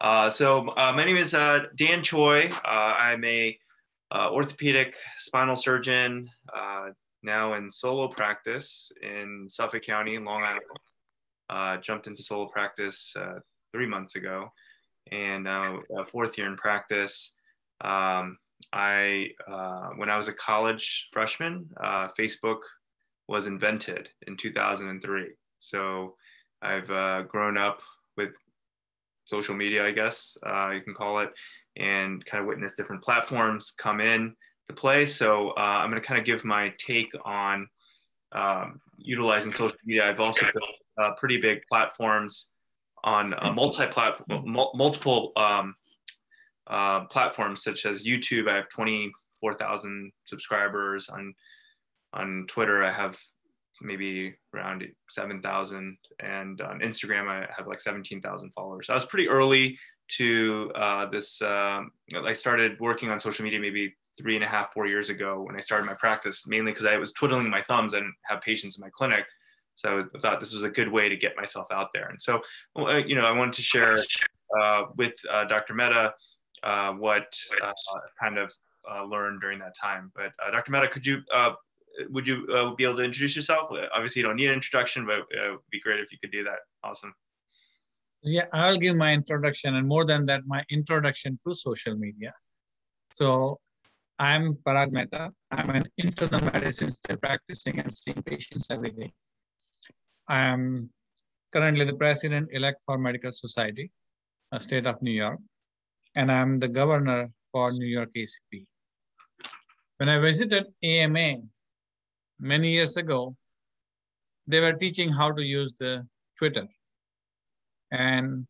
Uh, so uh, my name is uh, Dan Choi. Uh, I'm a uh, orthopedic spinal surgeon now in solo practice in Suffolk County, Long Island. jumped into solo practice three months ago, and fourth year in practice. Um, I when I was a college freshman, Facebook was invented in 2003. So I've grown up with social media, I guess uh, you can call it, and kind of witness different platforms come in to play. So uh, I'm going to kind of give my take on um, utilizing social media. I've also built uh, pretty big platforms on uh, multi-platform, multiple um, uh, platforms such as YouTube. I have 24,000 subscribers on on Twitter. I have maybe around 7,000. And on Instagram, I have like 17,000 followers. So I was pretty early to uh, this. Um, I started working on social media maybe three and a half, four years ago when I started my practice, mainly because I was twiddling my thumbs and have patients in my clinic. So I thought this was a good way to get myself out there. And so, you know, I wanted to share uh, with uh, Dr. Mehta uh, what uh, kind of uh, learned during that time. But Dr. Mehta, could you would you uh, be able to introduce yourself? Uh, obviously, you don't need an introduction, but uh, it would be great if you could do that. Awesome. Yeah, I'll give my introduction, and more than that, my introduction to social media. So, I'm Parag Mehta. I'm an internal medicine practicing and seeing patients every day. I am currently the president elect for Medical Society, a state of New York, and I'm the governor for New York ACP. When I visited AMA many years ago, they were teaching how to use the Twitter. And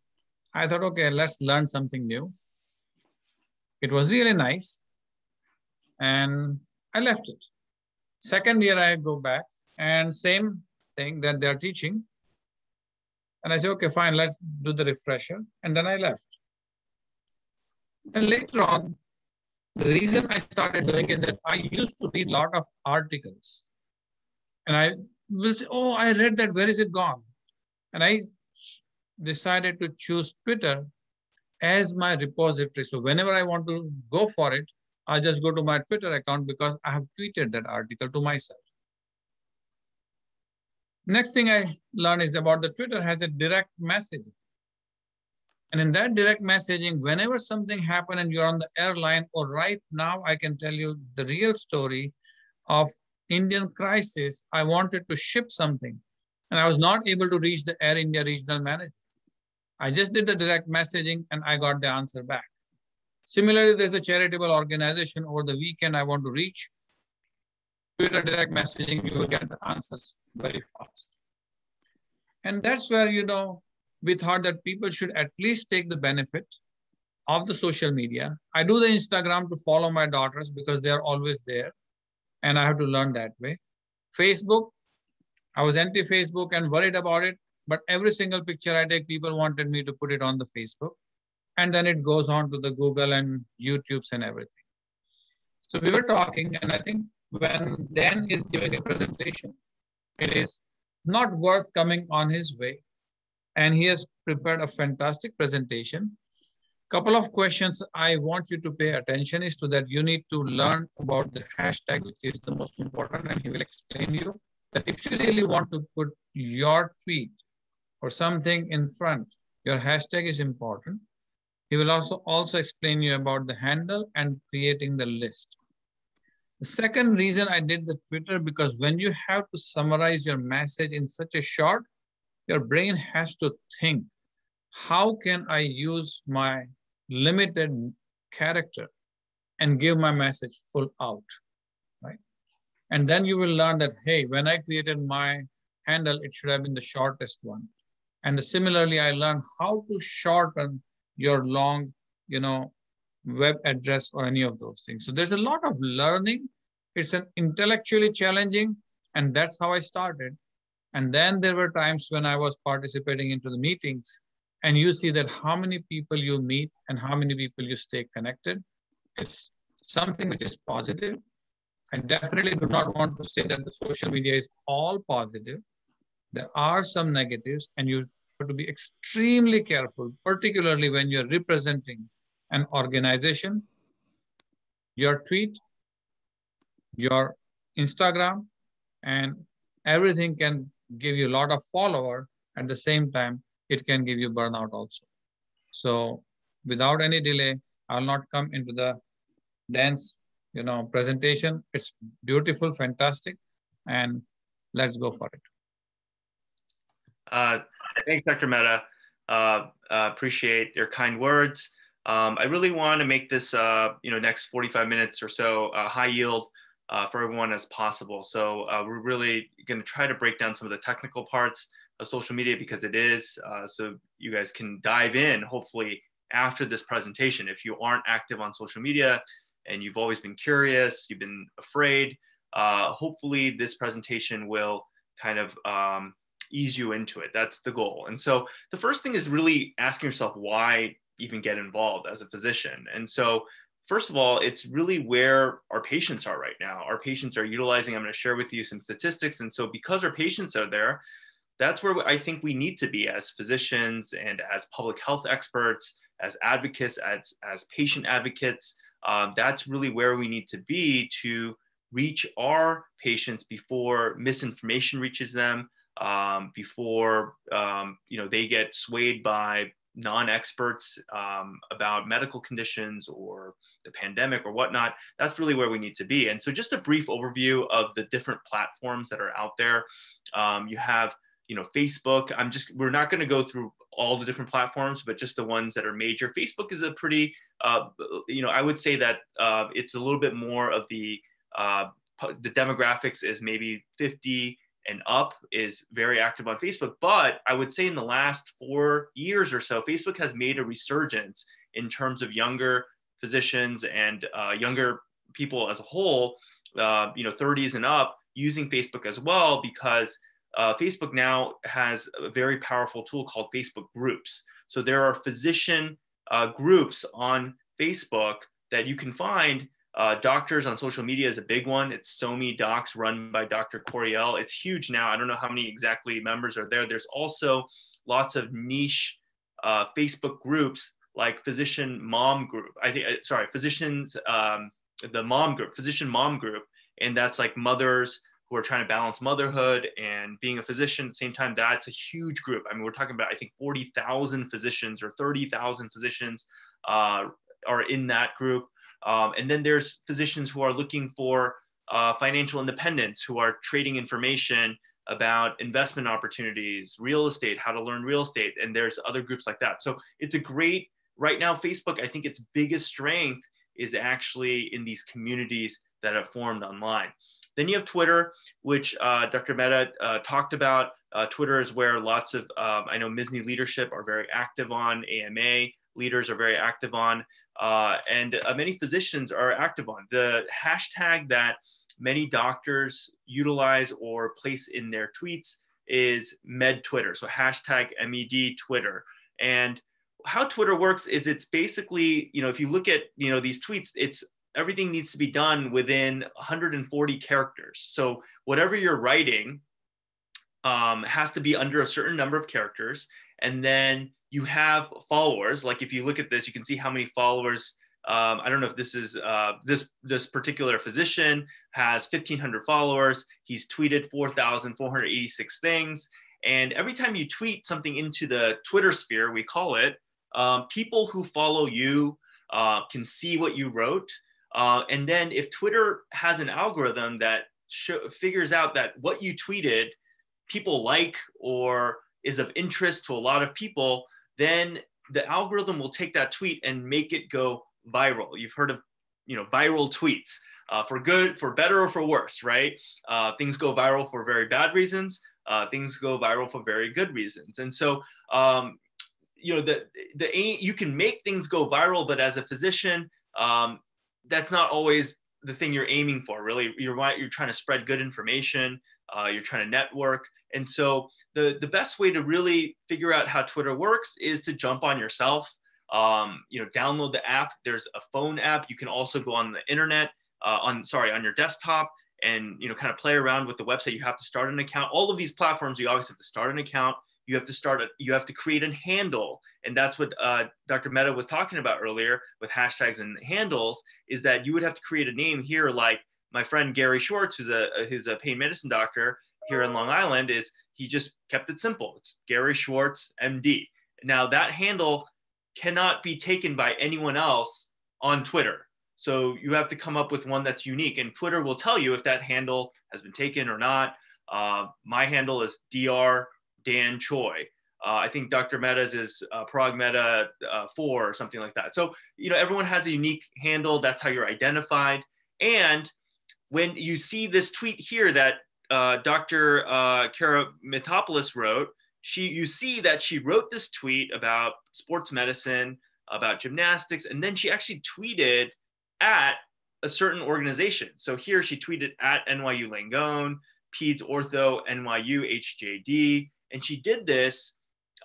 I thought, okay, let's learn something new. It was really nice. And I left it. Second year, I go back and same thing that they're teaching. And I say, okay, fine, let's do the refresher. And then I left. And later on, the reason I started doing is that I used to read a lot of articles and I will say, oh, I read that, where is it gone? And I decided to choose Twitter as my repository. So whenever I want to go for it, I just go to my Twitter account because I have tweeted that article to myself. Next thing I learned is about the Twitter has a direct messaging. And in that direct messaging, whenever something happened and you're on the airline, or right now, I can tell you the real story of Indian crisis, I wanted to ship something and I was not able to reach the Air India regional manager. I just did the direct messaging and I got the answer back. Similarly, there's a charitable organization over the weekend I want to reach. Twitter direct messaging, you will get the answers very fast. And that's where, you know, we thought that people should at least take the benefit of the social media. I do the Instagram to follow my daughters because they're always there and I have to learn that way. Facebook, I was anti Facebook and worried about it, but every single picture I take, people wanted me to put it on the Facebook. And then it goes on to the Google and YouTubes and everything. So we were talking, and I think when Dan is giving a presentation, it is not worth coming on his way. And he has prepared a fantastic presentation couple of questions I want you to pay attention is to that you need to learn about the hashtag, which is the most important, and he will explain you that if you really want to put your tweet or something in front, your hashtag is important. He will also, also explain you about the handle and creating the list. The second reason I did the Twitter, because when you have to summarize your message in such a short, your brain has to think, how can I use my limited character and give my message full out, right? And then you will learn that, hey, when I created my handle, it should have been the shortest one. And similarly, I learned how to shorten your long, you know, web address or any of those things. So there's a lot of learning. It's an intellectually challenging, and that's how I started. And then there were times when I was participating into the meetings and you see that how many people you meet and how many people you stay connected. It's something which is positive. I definitely do not want to say that the social media is all positive. There are some negatives, and you have to be extremely careful, particularly when you're representing an organization, your tweet, your Instagram, and everything can give you a lot of follower. At the same time, it can give you burnout also. So without any delay, I'll not come into the Dan's, you know, presentation. It's beautiful, fantastic, and let's go for it. Uh, thanks, Dr. Mehta. Uh, uh, appreciate your kind words. Um, I really want to make this, uh, you know, next 45 minutes or so uh, high yield uh, for everyone as possible. So we're really going to try to break down some of the technical parts of social media because it is, so you guys can dive in, hopefully, after this presentation. If you aren't active on social media and you've always been curious, you've been afraid, hopefully this presentation will kind of um, ease you into it. That's the goal. And so the first thing is really asking yourself why even get involved as a physician. And so first of all, it's really where our patients are right now. Our patients are utilizing, I'm going to share with you some statistics. And so because our patients are there, that's where I think we need to be as physicians and as public health experts, as advocates, as, as patient advocates. Um, that's really where we need to be to reach our patients before misinformation reaches them, um, before um, you know they get swayed by non-experts um, about medical conditions or the pandemic or whatnot. That's really where we need to be. And so just a brief overview of the different platforms that are out there. Um, you have you know facebook i'm just we're not going to go through all the different platforms but just the ones that are major facebook is a pretty uh, you know i would say that uh, it's a little bit more of the uh, the demographics is maybe 50 and up is very active on Facebook. But I would say in the last four years or so, Facebook has made a resurgence in terms of younger physicians and uh, younger people as a whole, uh, you know, 30s and up using Facebook as well because uh, Facebook now has a very powerful tool called Facebook groups. So there are physician uh, groups on Facebook that you can find uh, doctors on social media is a big one. It's SoMe Docs run by Dr. Coriel. It's huge now. I don't know how many exactly members are there. There's also lots of niche uh, Facebook groups like Physician Mom Group. I think, uh, sorry, Physicians, um, the Mom Group, Physician Mom Group. And that's like mothers who are trying to balance motherhood and being a physician at the same time. That's a huge group. I mean, we're talking about, I think, 40,000 physicians or 30,000 physicians uh, are in that group. Um, and then there's physicians who are looking for uh, financial independence, who are trading information about investment opportunities, real estate, how to learn real estate. And there's other groups like that. So it's a great, right now, Facebook, I think its biggest strength is actually in these communities that have formed online. Then you have Twitter, which uh, Dr. Mehta uh, talked about. Uh, Twitter is where lots of, um, I know MSSNY leadership are very active on, AMA leaders are very active on uh, and uh, many physicians are active on. The hashtag that many doctors utilize or place in their tweets is med Twitter. So hashtag MED Twitter. And how Twitter works is it's basically, you know, if you look at, you know, these tweets, it's everything needs to be done within 140 characters. So whatever you're writing um, has to be under a certain number of characters. And then you have followers. Like if you look at this, you can see how many followers. Um, I don't know if this is uh, this this particular physician has 1,500 followers. He's tweeted 4,486 things, and every time you tweet something into the Twitter sphere, we call it, um, people who follow you uh, can see what you wrote. Uh, and then if Twitter has an algorithm that sh- figures out that what you tweeted people like or is of interest to a lot of people, then the algorithm will take that tweet and make it go viral. You've heard of, you know, viral tweets uh, for good, for better or for worse, right? Uh, things go viral for very bad reasons. Uh, things go viral for very good reasons. And so, um, you know, the the you can make things go viral, but as a physician, um, that's not always the thing you're aiming for. Really, you're you're trying to spread good information. Uh, you're trying to network. And so the, the best way to really figure out how Twitter works is to jump on yourself. Um, you know, download the app. There's a phone app. You can also go on the internet, uh, on sorry, on your desktop, and you know, kind of play around with the website. You have to start an account. All of these platforms, you always have to start an account. You have to start, a, you have to create a handle. And that's what uh, Dr. Mehta was talking about earlier with hashtags and handles is that you would have to create a name here like my friend Gary Schwartz, who's a, who's a pain medicine doctor here in Long Island, is he just kept it simple. It's Gary Schwartz, MD. Now that handle cannot be taken by anyone else on Twitter. So you have to come up with one that's unique, and Twitter will tell you if that handle has been taken or not. Uh, my handle is Dr. Dan Choi. Uh, I think Dr. Mehta's is uh, Parag Mehta uh, 4 or something like that. So, you know, everyone has a unique handle. That's how you're identified. And when you see this tweet here that uh, Dr. Uh, Kara Mitopoulos wrote, she you see that she wrote this tweet about sports medicine, about gymnastics, and then she actually tweeted at a certain organization. So here she tweeted at NYU Langone, Peds Ortho NYU HJD, and she did this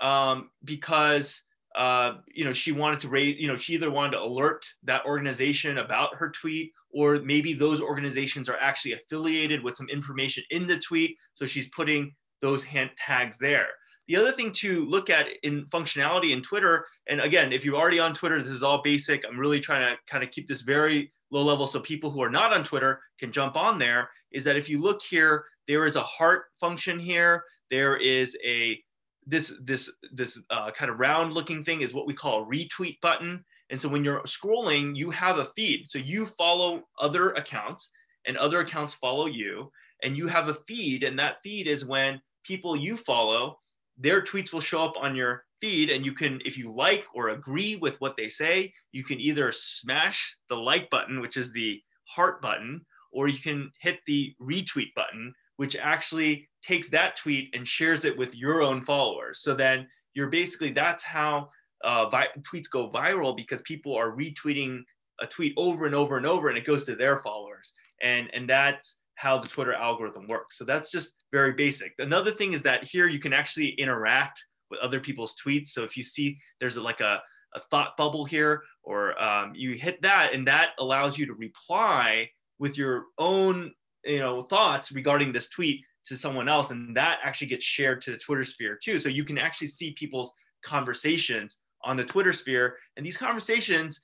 um, because uh, you know she wanted to raise you know she either wanted to alert that organization about her tweet or maybe those organizations are actually affiliated with some information in the tweet so she's putting those hand tags there the other thing to look at in functionality in Twitter, and again, if you're already on Twitter, this is all basic. I'm really trying to kind of keep this very low level so people who are not on Twitter can jump on there. Is that if you look here, there is a heart function here. There is a this this this uh, kind of round looking thing is what we call a retweet button. And so when you're scrolling, you have a feed. So you follow other accounts and other accounts follow you and you have a feed and that feed is when people you follow their tweets will show up on your feed and you can if you like or agree with what they say you can either smash the like button which is the heart button or you can hit the retweet button which actually takes that tweet and shares it with your own followers so then you're basically that's how uh, vi- tweets go viral because people are retweeting a tweet over and over and over and it goes to their followers and and that's how the Twitter algorithm works. So that's just very basic. Another thing is that here you can actually interact with other people's tweets. So if you see there's like a, a thought bubble here, or um, you hit that, and that allows you to reply with your own you know thoughts regarding this tweet to someone else, and that actually gets shared to the Twitter sphere too. So you can actually see people's conversations on the Twitter sphere, and these conversations,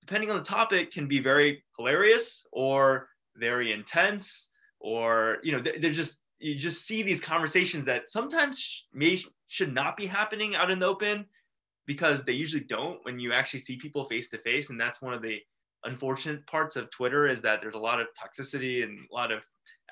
depending on the topic, can be very hilarious or very intense or you know they're just you just see these conversations that sometimes may should not be happening out in the open because they usually don't when you actually see people face to face and that's one of the unfortunate parts of twitter is that there's a lot of toxicity and a lot of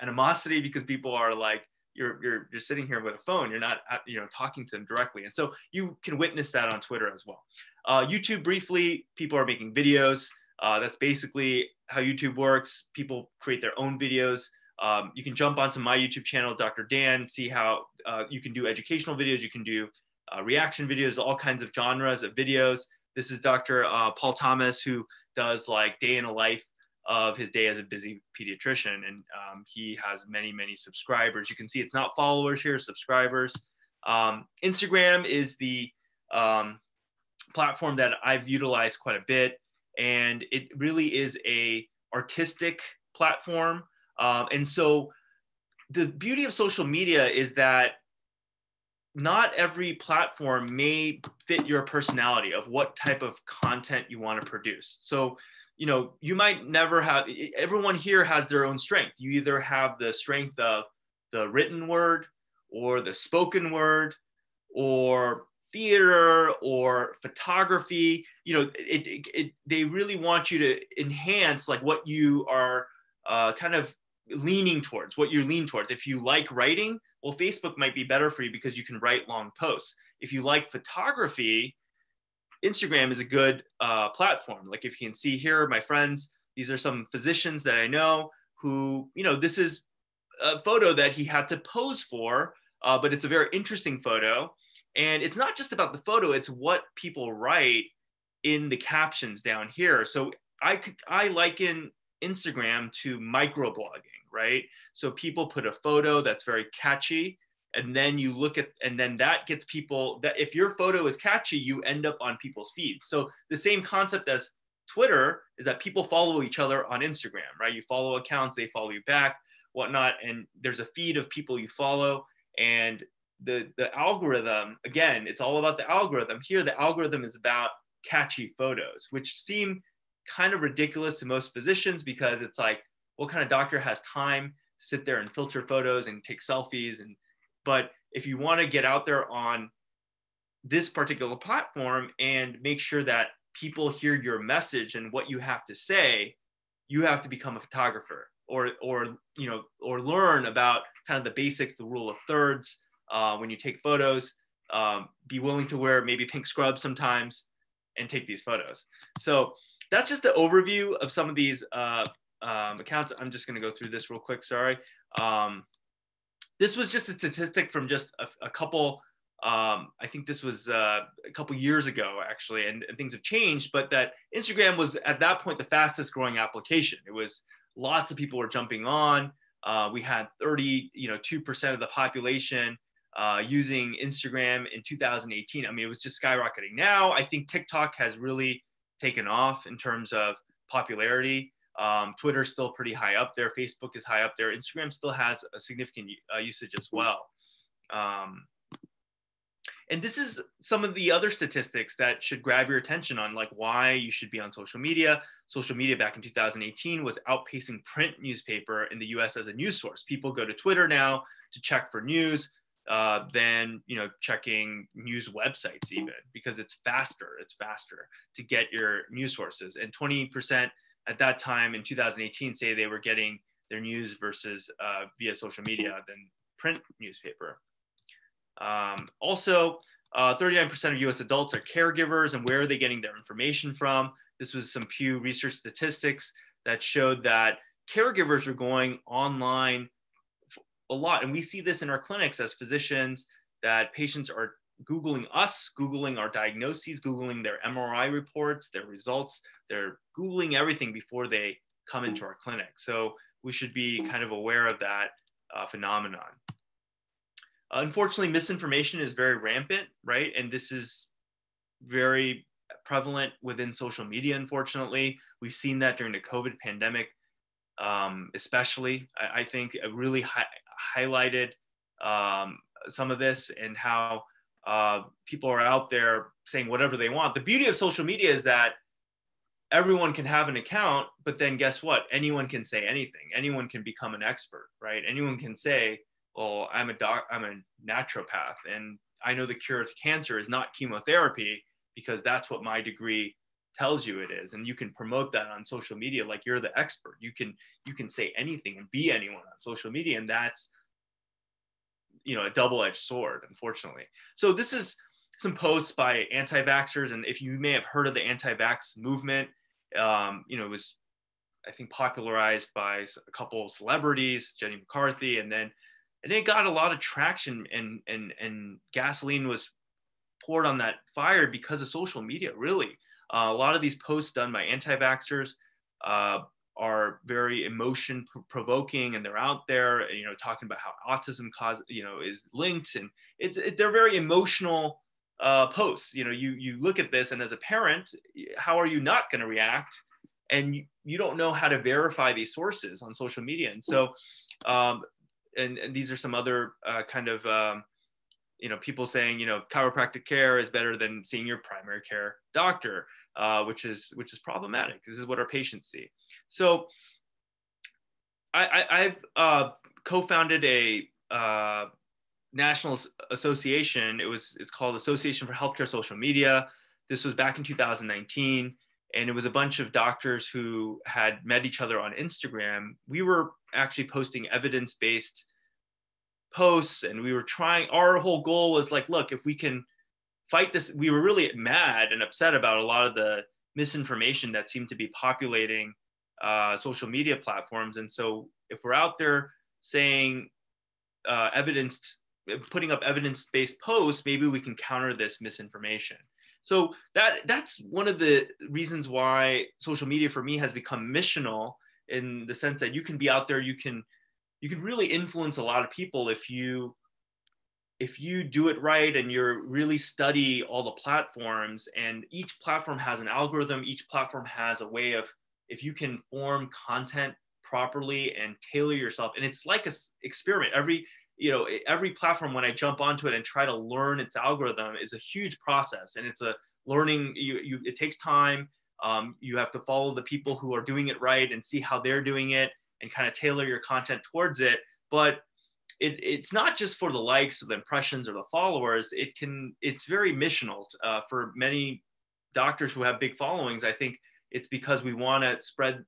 animosity because people are like you're you're you're sitting here with a phone. You're not you know talking to them directly. And so you can witness that on twitter as well. Uh, youtube briefly people are making videos. Uh, that's basically how youtube works. People create their own videos. Um, you can jump onto my YouTube channel, Dr. Dan, see how uh, you can do educational videos, you can do uh, reaction videos, all kinds of genres of videos. This is Dr. Uh, Paul Thomas, who does like day in a life of his day as a busy pediatrician. And um, he has many, many subscribers. You can see it's not followers here, subscribers. Um, Instagram is the um, platform that I've utilized quite a bit. And it really is a artistic platform um, and so the beauty of social media is that not every platform may fit your personality of what type of content you want to produce. So, you know, you might never have, everyone here has their own strength. You either have the strength of the written word or the spoken word or theater or photography you know it, it, it, they really want you to enhance like what you are uh, kind of leaning towards, what you lean towards. If you like writing, well, Facebook might be better for you because you can write long posts. If you like photography, Instagram is a good uh, platform. Like if you can see here, my friends, these are some physicians that I know who, you know, this is a photo that he had to pose for, uh, but it's a very interesting photo. And it's not just about the photo, it's what people write in the captions down here. So I, I liken Instagram to microblogging right? So people put a photo that's very catchy and then you look at and then that gets people that if your photo is catchy you end up on people's feeds. So the same concept as twitter is that people follow each other on instagram right? You follow accounts they follow you back whatnot and there's a feed of people you follow. And the the algorithm again it's all about the algorithm. Here the algorithm is about catchy photos which seem kind of ridiculous to most physicians because it's like what kind of doctor has time sit there and filter photos and take selfies and but if you want to get out there on this particular platform and make sure that people hear your message and what you have to say you have to become a photographer or or you know or learn about kind of the basics the rule of thirds uh, when you take photos um, be willing to wear maybe pink scrubs sometimes and take these photos. So that's just an overview of some of these uh, um, accounts i'm just going to go through this real quick sorry um, this was just a statistic from just a, a couple um, I think this was uh, a couple years ago, actually, and, and, things have changed. But that Instagram was at that point the fastest growing application. It was lots of people were jumping on. Uh, we had 30, you know, two percent of the population uh, using Instagram in 2018. I mean, it was just skyrocketing. Now, I think TikTok has really taken off in terms of popularity. Um, Twitter's still pretty high up there. Facebook is high up there. Instagram still has a significant uh, usage as well. Um, and this is some of the other statistics that should grab your attention on like why you should be on social media social media back in 2018 was outpacing print newspaper in the us as a news source people go to twitter now to check for news uh, than you know checking news websites even because it's faster it's faster to get your news sources and 20% at that time in 2018 say they were getting their news versus uh, via social media than print newspaper um, also, 39% uh, of US adults are caregivers, and where are they getting their information from? This was some Pew Research statistics that showed that caregivers are going online a lot. And we see this in our clinics as physicians that patients are Googling us, Googling our diagnoses, Googling their MRI reports, their results. They're Googling everything before they come into our clinic. So we should be kind of aware of that uh, phenomenon unfortunately, misinformation is very rampant, right? And this is very prevalent within social media, unfortunately. We've seen that during the COVID pandemic, um, especially. I, I, think really hi- highlighted um, some of this and how uh, people are out there saying whatever they want. The beauty of social media is that everyone can have an account, but then guess what? Anyone can say anything. Anyone can become an expert, right? Anyone can say, well, I'm a doc, I'm a naturopath, and I know the cure to cancer is not chemotherapy because that's what my degree tells you it is and you can promote that on social media like you're the expert you can you can say anything and be anyone on social media and that's you know a double-edged sword unfortunately. So this is some posts by anti-vaxxers and if you may have heard of the anti-vax movement um, you know it was i think popularized by a couple of celebrities jenny mccarthy and then and it got a lot of traction and and and gasoline was poured on that fire because of social media really. Uh, a lot of these posts done by anti-vaxxers uh, are very emotion provoking and they're out there you know talking about how autism cause you know is linked and it's it, they're very emotional uh, posts. You know you you look at this and as a parent how are you not going to react? And you, you don't know how to verify these sources on social media. And so um, and, and these are some other uh, kind of um, you know people saying you know chiropractic care is better than seeing your primary care doctor uh, which is which is problematic this is what our patients see so I, have uh, co-founded a uh, national association it was it's called association for healthcare social media this was back in 2019 and it was a bunch of doctors who had met each other on Instagram. We were actually posting evidence-based posts, and we were trying. Our whole goal was like, look, if we can fight this, we were really mad and upset about a lot of the misinformation that seemed to be populating uh, social media platforms. And so, if we're out there saying uh, evidence, putting up evidence-based posts, maybe we can counter this misinformation. So that that's one of the reasons why social media for me has become missional in the sense that you can be out there, you can you can really influence a lot of people if you if you do it right and you're really study all the platforms and each platform has an algorithm each platform has a way of if you can form content properly and tailor yourself and it's like a experiment. Every you know every platform when i jump onto it and try to learn its algorithm is a huge process and it's a learning you, you it takes time. Um, you have to follow the people who are doing it right and see how they're doing it and kind of tailor your content towards it. But it, it's not just for the likes or the impressions or the followers. It can it's very missional uh, for many doctors who have big followings. I think it's because we want to spread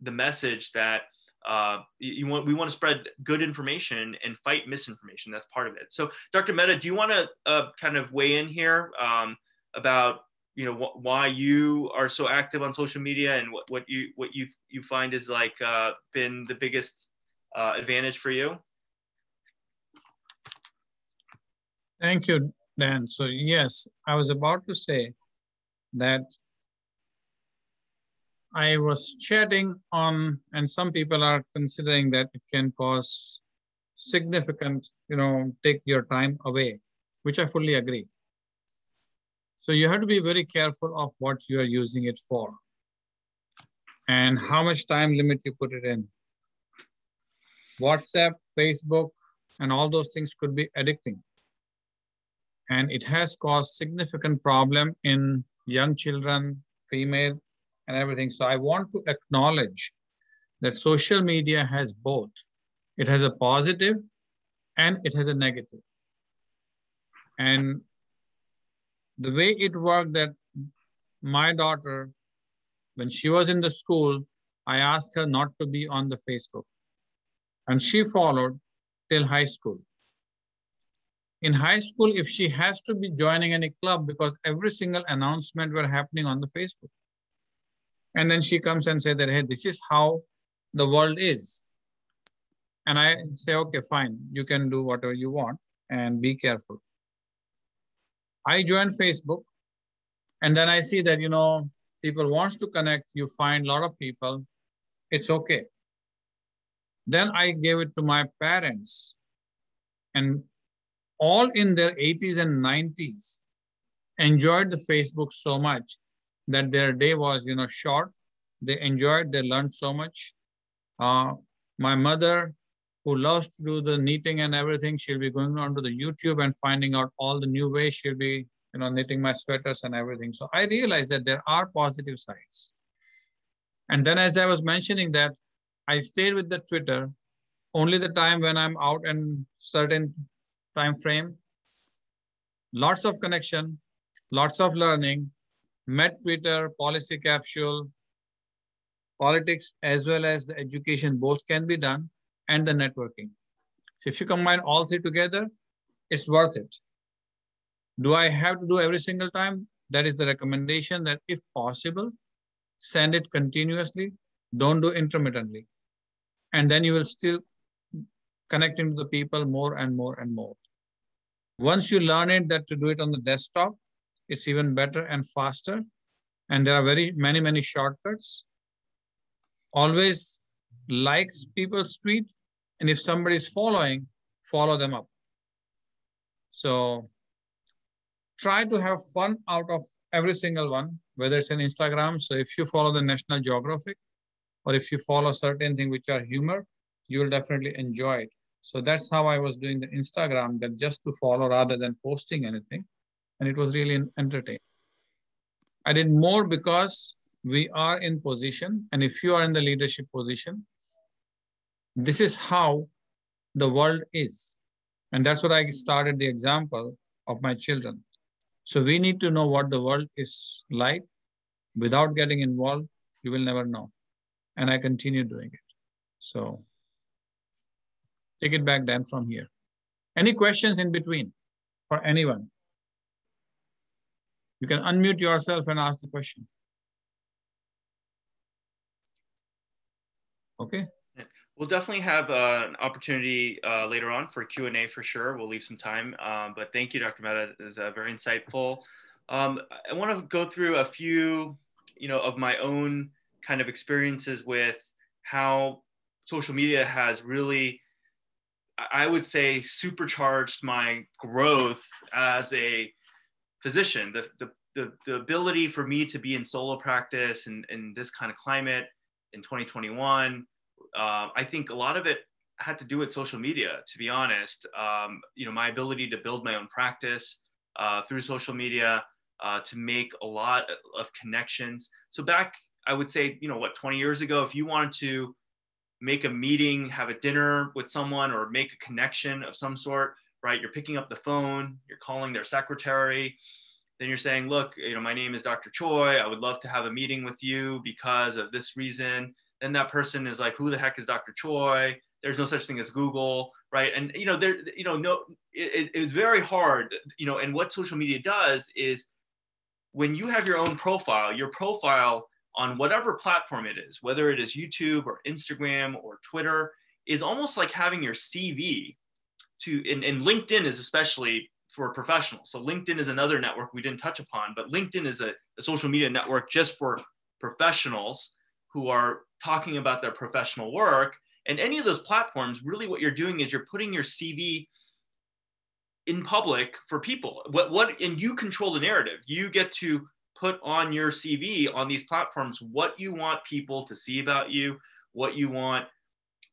the message that uh, you want we want to spread good information and fight misinformation. That's part of it. So dr mehta do you want to uh, kind of weigh in here um, about you know wh- why you are so active on social media and what, what you what you you find is like uh, been the biggest uh, advantage for you thank you dan so yes i was about to say that I was chatting on, and some people are considering that it can cause significant, you know, take your time away, which I fully agree. So you have to be very careful of what you are using it for and how much time limit you put it in. WhatsApp, Facebook, and all those things could be addicting. And it has caused significant problem in young children, female, and everything. So I want to acknowledge that social media has both. It has a positive and it has a negative. And the way it worked that my daughter, when she was in the school, I asked her not to be on the Facebook. And she followed till high school. In high school, if she has to be joining any club because every single announcement were happening on the Facebook. And then she comes and say that, hey, this is how the world is. And I say, okay, fine, you can do whatever you want and be careful. I join Facebook and then I see that, you know, people wants to connect, you find a lot of people, it's okay. Then I gave it to my parents and all in their 80s and 90s enjoyed the Facebook so much that their day was, you know, short. They enjoyed, they learned so much. Uh, my mother, who loves to do the knitting and everything, she'll be going on to the YouTube and finding out all the new ways she'll be, you know, knitting my sweaters and everything. So I realized that there are positive sides. And then as I was mentioning that, I stayed with the Twitter only the time when I'm out and certain time frame. Lots of connection, lots of learning, med Twitter, policy capsule, politics, as well as the education, both can be done, and the networking. So if you combine all three together, it's worth it. Do I have to do every single time? That is the recommendation that if possible, send it continuously. Don't do intermittently. And then you will still connecting to the people more and more and more. Once you learn it that to do it on the desktop, it's even better and faster. And there are very many, many shortcuts. Always like people's tweet. And if somebody is following, follow them up. So try to have fun out of every single one, whether it's an Instagram. So if you follow the National Geographic, or if you follow certain things which are humor, you will definitely enjoy it. So that's how I was doing the Instagram, that just to follow rather than posting anything and it was really entertaining. I did more because we are in position, and if you are in the leadership position, this is how the world is. And that's what I started the example of my children. So we need to know what the world is like. Without getting involved, you will never know. And I continue doing it. So take it back then from here. Any questions in between for anyone? You can unmute yourself and ask the question. Okay. We'll definitely have uh, an opportunity uh, later on for Q&A for sure. We'll leave some time. Um, but thank you, Dr. Mehta. It was uh, very insightful. Um, I want to go through a few, you know, of my own kind of experiences with how social media has really, I would say, supercharged my growth as a physician, the, the, the, the ability for me to be in solo practice and in, in this kind of climate in 2021, uh, I think a lot of it had to do with social media, to be honest. Um, you know, my ability to build my own practice uh, through social media, uh, to make a lot of connections. So back, I would say, you know, what 20 years ago, if you wanted to make a meeting, have a dinner with someone, or make a connection of some sort, right? You're picking up the phone, you're calling their secretary, then you're saying, look, you know, my name is Dr. Choi. I would love to have a meeting with you because of this reason. Then that person is like, who the heck is Dr. Choi? There's no such thing as Google, right? And you know, there, you know, no, it, it's very hard, you know. And what social media does is, when you have your own profile, your profile on whatever platform it is, whether it is YouTube or Instagram or Twitter, is almost like having your CV to, and, and LinkedIn is especially for professionals. So LinkedIn is another network we didn't touch upon, but LinkedIn is a, a social media network just for professionals who are talking about their professional work. And any of those platforms, really what you're doing is you're putting your CV in public for people. What what and you control the narrative. You get to put on your CV on these platforms what you want people to see about you, what you want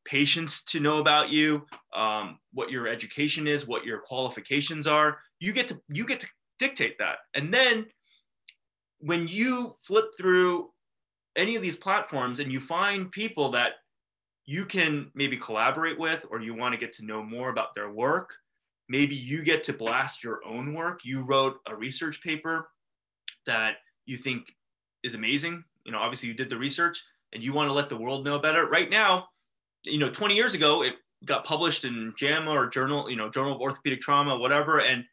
patients to know about you, um, what your education is, what your qualifications are. You get to you get to dictate that, and then when you flip through any of these platforms and you find people that you can maybe collaborate with or you want to get to know more about their work maybe you get to blast your own work you wrote a research paper that you think is amazing. You know obviously you did the research and you want to let the world know about it. Right now you know 20 years ago it got published in JAMA or journal you know journal of orthopedic trauma whatever. And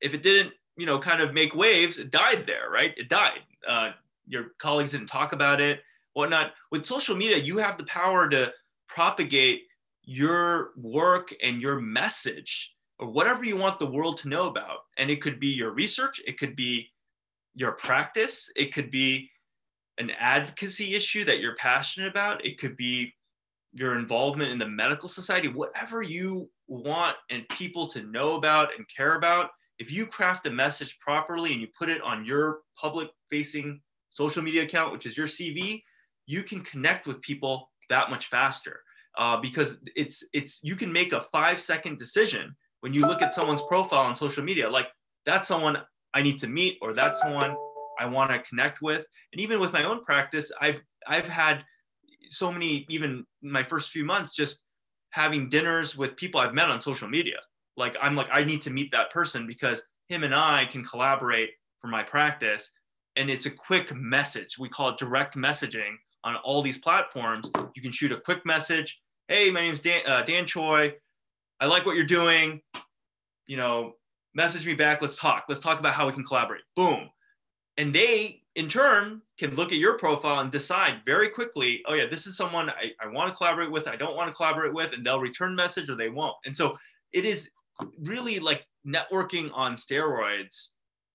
if it didn't you know kind of make waves it died there right? It died. Uh, your colleagues didn't talk about it whatnot. With social media you have the power to propagate your work and your message or whatever you want the world to know about and it could be your research it could be your practice it could be an advocacy issue that you're passionate about. It could be your involvement in the medical society, whatever you want and people to know about and care about. If you craft a message properly and you put it on your public facing social media account, which is your CV, you can connect with people that much faster. Uh, because it's it's you can make a five second decision when you look at someone's profile on social media like that's someone i need to meet or that's someone I want to connect with. And even with my own practice, I've I've had so many even my first few months just having dinners with people I've met on social media. Like I'm like I need to meet that person because him and I can collaborate for my practice and it's a quick message. We call it direct messaging on all these platforms. You can shoot a quick message. Hey, my name's Dan, uh, Dan Choi. I like what you're doing. You know, message me back. Let's talk. Let's talk about how we can collaborate. Boom and they in turn can look at your profile and decide very quickly oh yeah this is someone i, I want to collaborate with i don't want to collaborate with and they'll return message or they won't and so it is really like networking on steroids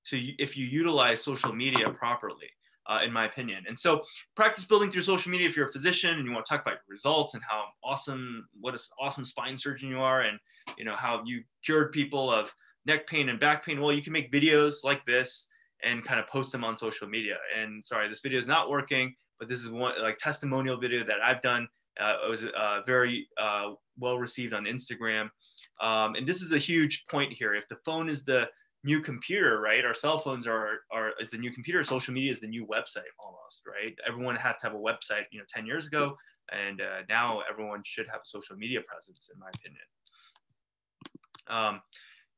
to if you utilize social media properly uh, in my opinion and so practice building through social media if you're a physician and you want to talk about your results and how awesome what an awesome spine surgeon you are and you know how you cured people of neck pain and back pain well you can make videos like this and kind of post them on social media. And sorry, this video is not working, but this is one like testimonial video that I've done. Uh, it was uh, very uh, well received on Instagram. Um, and this is a huge point here. If the phone is the new computer, right? Our cell phones are, are is the new computer. Social media is the new website almost, right? Everyone had to have a website, you know, 10 years ago. And uh, now everyone should have a social media presence, in my opinion. Um,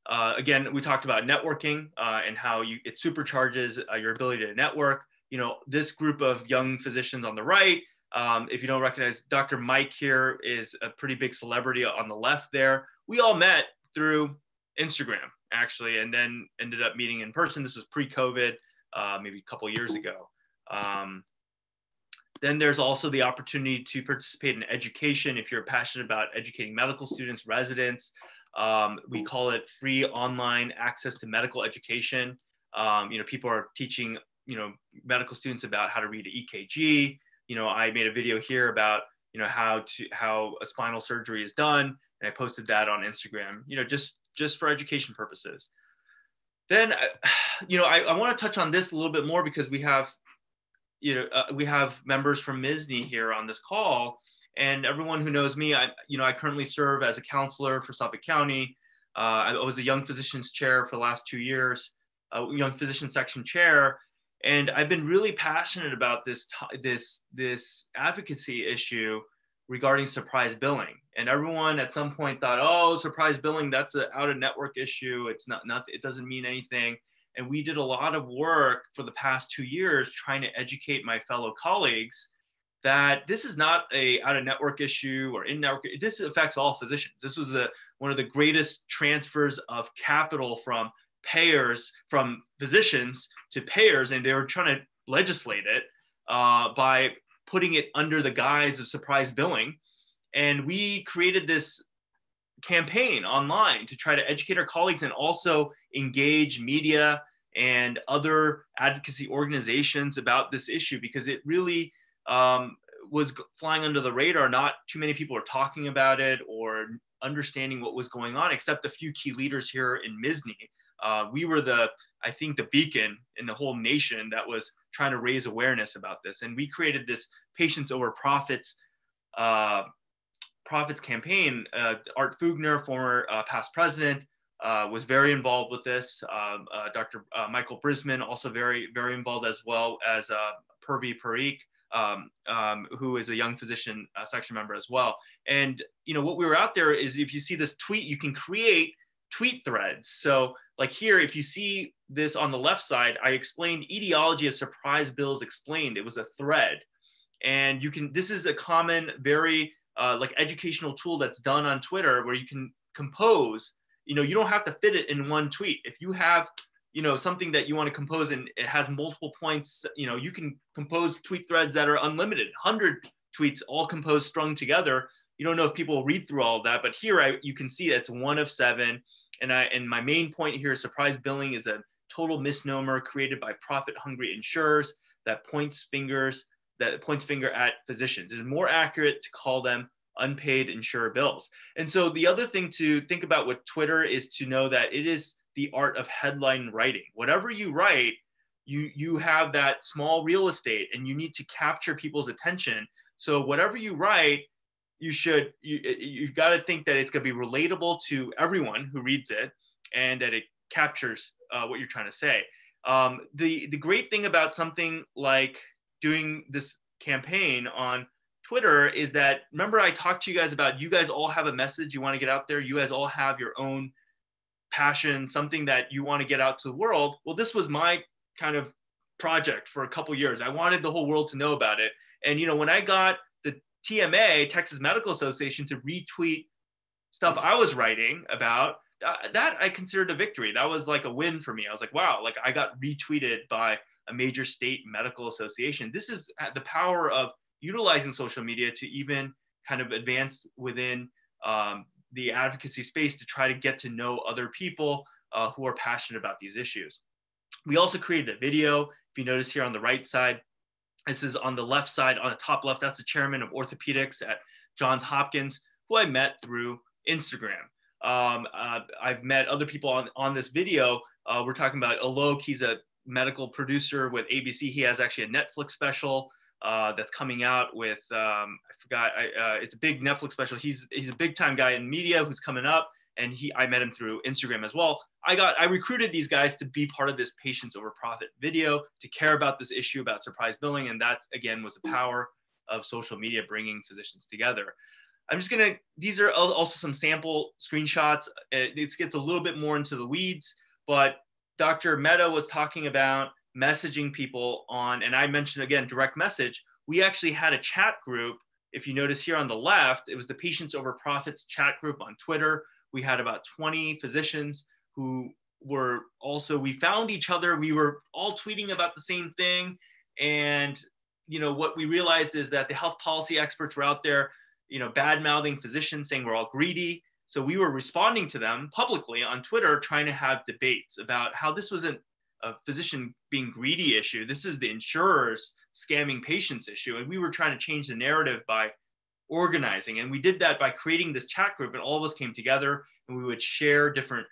uh, again, we talked about networking uh, and how you, it supercharges uh, your ability to network. You know, this group of young physicians on the right, um, if you don't recognize Dr. Mike here is a pretty big celebrity on the left there. We all met through Instagram actually, and then ended up meeting in person. This was pre-COVID, uh, maybe a couple years ago. Um, then there's also the opportunity to participate in education if you're passionate about educating medical students, residents, um, we call it free online access to medical education. Um, you know, people are teaching, you know, medical students about how to read an EKG. You know, I made a video here about, you know, how to how a spinal surgery is done, and I posted that on Instagram. You know, just just for education purposes. Then, you know, I, I want to touch on this a little bit more because we have, you know, uh, we have members from MSSNY here on this call, And everyone who knows me, I, you know, I currently serve as a counselor for Suffolk County. Uh, I was a young physician's chair for the last two years, a young physician section chair, and I've been really passionate about this this this advocacy issue regarding surprise billing. And everyone at some point thought, oh, surprise billing, that's an out of network issue. It's not nothing. It doesn't mean anything. And we did a lot of work for the past two years trying to educate my fellow colleagues that this is not a out of network issue or in network. This affects all physicians. This was a, one of the greatest transfers of capital from payers, from physicians to payers, and they were trying to legislate it uh, by putting it under the guise of surprise billing. And we created this campaign online to try to educate our colleagues and also engage media and other advocacy organizations about this issue because it really um, was flying under the radar. Not too many people were talking about it or understanding what was going on, except a few key leaders here in MSSNY. Uh, we were the, I think, the beacon in the whole nation that was trying to raise awareness about this. And we created this patients over profits uh, profits campaign. Uh, Art Fougner, former uh, past president, uh, was very involved with this. Um, uh, Dr. Michael Brisman also very, very involved as well as uh, Purvi Parikh, um, um, who is a young physician section member as well. And you know what we were out there is if you see this tweet, you can create tweet threads. So like here, if you see this on the left side, I explained etiology of surprise bills explained. It was a thread. And you can, this is a common, very uh, like educational tool that's done on Twitter where you can compose you know you don't have to fit it in one tweet if you have you know something that you want to compose and it has multiple points you know you can compose tweet threads that are unlimited 100 tweets all composed strung together you don't know if people read through all of that but here I, you can see it's one of seven and i and my main point here is surprise billing is a total misnomer created by profit hungry insurers that points fingers that points finger at physicians it's more accurate to call them unpaid insurer bills. And so the other thing to think about with Twitter is to know that it is the art of headline writing. Whatever you write, you you have that small real estate and you need to capture people's attention. So whatever you write, you should you you've got to think that it's going to be relatable to everyone who reads it and that it captures uh, what you're trying to say. Um, the the great thing about something like doing this campaign on Twitter is that remember I talked to you guys about you guys all have a message you want to get out there. You guys all have your own passion, something that you want to get out to the world. Well, this was my kind of project for a couple years. I wanted the whole world to know about it. And you know, when I got TMA, Texas Medical Association, to retweet stuff I was writing about, uh, that I considered a victory. That was like a win for me. I was like, wow, like I got retweeted by a major state medical association. This is the power of utilizing social media to even kind of advance within um, the advocacy space to try to get to know other people uh, who are passionate about these issues. We also created a video. If you notice here on the right side, this is on the left side, on the top left, that's the chairman of orthopedics at Johns Hopkins, who I met through Instagram. Um, uh, I've met other people on, on this video. Uh, we're talking about Alok. He's a medical producer with ABC. He has actually a Netflix special uh, that's coming out with um, I forgot I, uh, it's a big Netflix special. He's he's a big time guy in media who's coming up, and he I met him through Instagram as well. I got I recruited these guys to be part of this patients over profit video to care about this issue about surprise billing, and that again was the power of social media bringing physicians together. I'm just gonna these are also some sample screenshots. It, gets a little bit more into the weeds, but Dr. Mehta was talking about messaging people on, and I mentioned again, direct message. We actually had a chat group. If you notice here on the left, it was the Patients Over Profits chat group on Twitter. We had about 20 physicians who were also, we found each other. We were all tweeting about the same thing. And, you know, what we realized is that the health policy experts were out there, you know, bad mouthing physicians saying we're all greedy. So we were responding to them publicly on Twitter, trying to have debates about how this wasn't a physician being greedy issue. This is the insurers scamming patients issue. And we were trying to change the narrative by organizing. And we did that by creating this chat group, and all of us came together and we would share different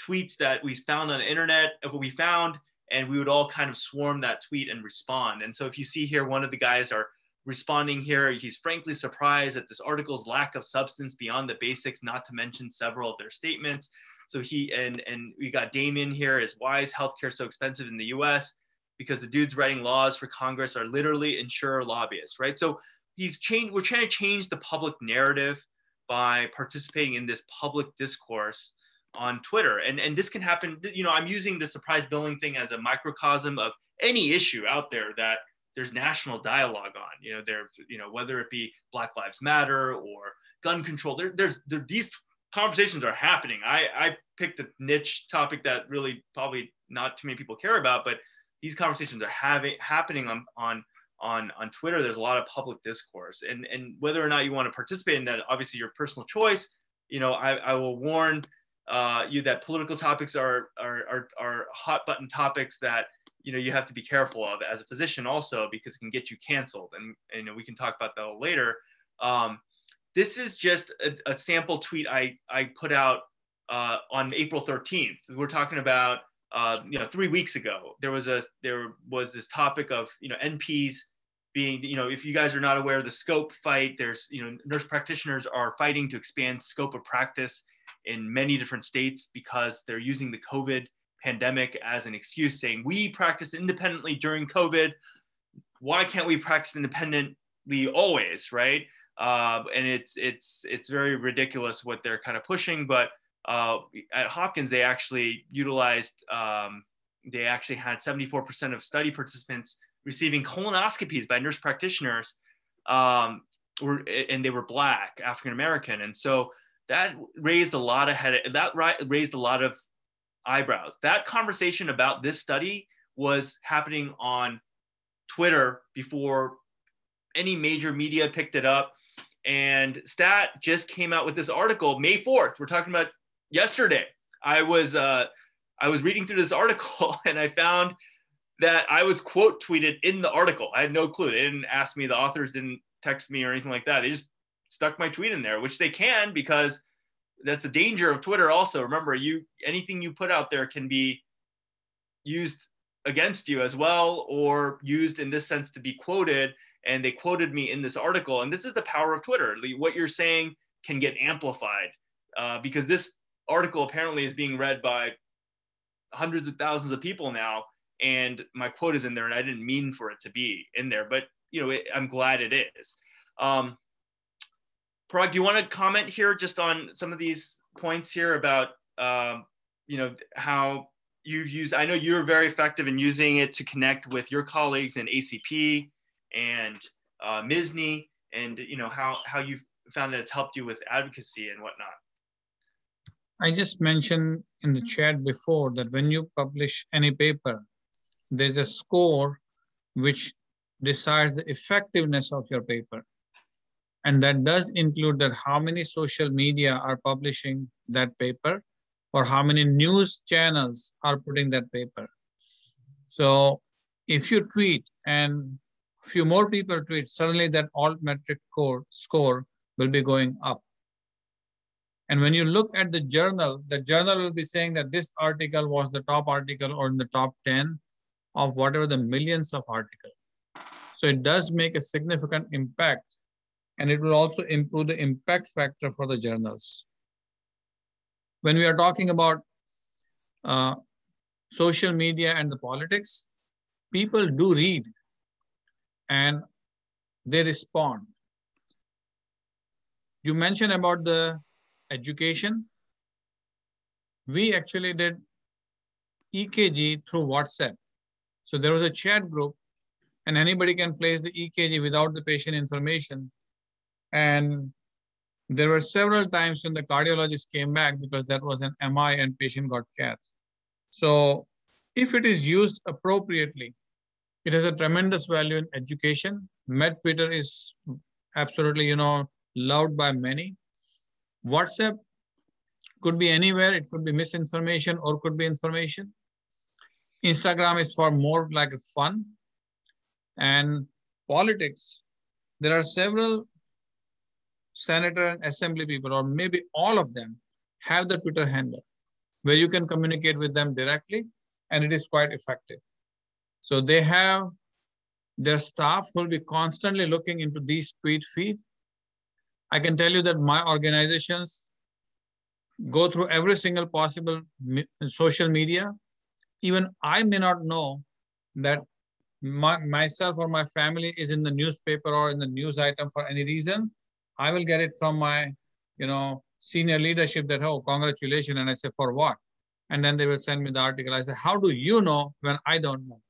tweets that we found on the internet of what we found, and we would all kind of swarm that tweet and respond. And so if you see here, one of the guys are responding here. He's frankly surprised at this article's lack of substance beyond the basics, not to mention several of their statements. So he and and we got Damien here is why is healthcare so expensive in the US? Because the dudes writing laws for Congress are literally insurer lobbyists, right? So he's changed, we're trying to change the public narrative by participating in this public discourse on Twitter. And, and this can happen, you know, I'm using the surprise billing thing as a microcosm of any issue out there that there's national dialogue on, you know, there, you know, whether it be Black Lives Matter or gun control, there, there's there, these conversations are happening. I, I picked a niche topic that really probably not too many people care about, but these conversations are having happening on, on on on Twitter, there's a lot of public discourse, and and whether or not you want to participate in that, obviously your personal choice. You know, I, I will warn uh, you that political topics are, are are are hot button topics that you know you have to be careful of as a physician also because it can get you canceled, and, and we can talk about that later. Um, this is just a, a, sample tweet I I put out uh, on April 13th. We're talking about uh, you know, three weeks ago, there was a there was this topic of you know NPs being you know if you guys are not aware of the scope fight, there's you know nurse practitioners are fighting to expand scope of practice in many different states because they're using the COVID pandemic as an excuse, saying we practice independently during COVID. Why can't we practice independently always, right? Uh, and it's it's it's very ridiculous what they're kind of pushing, but uh, at Hopkins, they actually utilized, um, they actually had 74% of study participants receiving colonoscopies by nurse practitioners, um, were, and they were Black, African American. And so that raised a lot of head, that raised a lot of eyebrows. That conversation about this study was happening on Twitter before any major media picked it up. And Stat just came out with this article May 4th. We're talking about yesterday I was uh, I was reading through this article and I found that I was quote tweeted in the article. I had no clue. They didn't ask me. The authors didn't text me or anything like that. They just stuck my tweet in there, which they can because that's a danger of Twitter. Also, remember you anything you put out there can be used against you as well, or used in this sense to be quoted. And they quoted me in this article. And this is the power of Twitter. What you're saying can get amplified uh, because this article apparently is being read by hundreds of thousands of people now and my quote is in there and i didn't mean for it to be in there but you know it, i'm glad it is. Um, Parag, do you want to comment here just on some of these points here about um, you know how you've used i know you're very effective in using it to connect with your colleagues in acp and uh, and you know how how you've found that it's helped you with advocacy and whatnot. I just mentioned in the chat before that when you publish any paper, there's a score which decides the effectiveness of your paper. And that does include that how many social media are publishing that paper or how many news channels are putting that paper. So if you tweet and a few more people tweet, suddenly that altmetric score, score will be going up. And when you look at the journal, the journal will be saying that this article was the top article or in the top 10 of whatever the millions of articles. So it does make a significant impact and it will also improve the impact factor for the journals. When we are talking about uh, social media and the politics, people do read and they respond. You mentioned about the education, we actually did EKG through WhatsApp. So there was a chat group and anybody can place the EKG without the patient information. And there were several times when the cardiologist came back because that was an MI and patient got cath. So if it is used appropriately, it has a tremendous value in education. MedTwitter is absolutely, you know, loved by many. WhatsApp could be anywhere. It could be misinformation or could be information. Instagram is for more like fun. And politics, there are several senator and assembly people, or maybe all of them, have the Twitter handle where you can communicate with them directly, and it is quite effective. So they have their staff will be constantly looking into these tweet feed. I can tell you that my organizations go through every single possible social media. Even I may not know that my, myself or my family is in the newspaper or in the news item for any reason. I will get it from my, you know, senior leadership that, oh, congratulations. And I say, for what? And then they will send me the article. I say, how do you know when I don't know?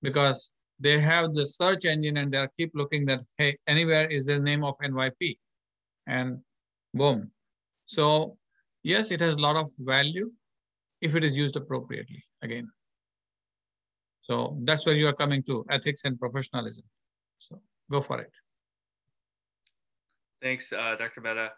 Because they have the search engine and they'll keep looking that, hey, anywhere is the name of NYP. And boom. So yes, it has a lot of value if it is used appropriately again. So that's where you are coming to ethics and professionalism. So go for it. Thanks, uh, Dr. Mehta.